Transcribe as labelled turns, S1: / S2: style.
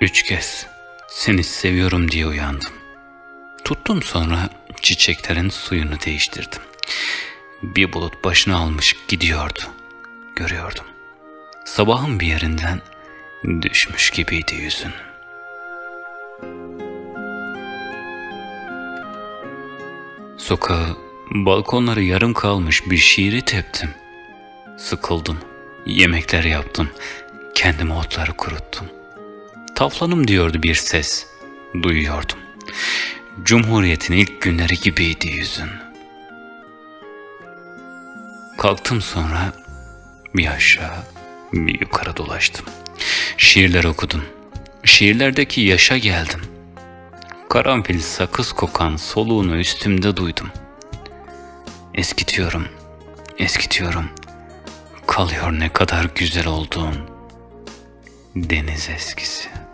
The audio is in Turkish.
S1: Üç kez seni seviyorum diye uyandım. Tuttum sonra çiçeklerin suyunu değiştirdim. Bir bulut başını almış gidiyordu. Görüyordum. Sabahın bir yerinden düşmüş gibiydi yüzün. Sokağı, balkonları yarım kalmış bir şiiri teptim. Sıkıldım, yemekler yaptım, kendime otları kuruttum. Taflanım diyordu bir ses, duyuyordum. Cumhuriyetin ilk günleri gibiydi yüzün. Kalktım sonra bir aşağı bir yukarı dolaştım. Şiirler okudum. Şiirlerdeki yaşa geldim. Karanfil sakız kokan soluğunu üstümde duydum. Eskitiyorum, eskitiyorum. Kalıyor ne kadar güzel olduğun deniz eskisi.''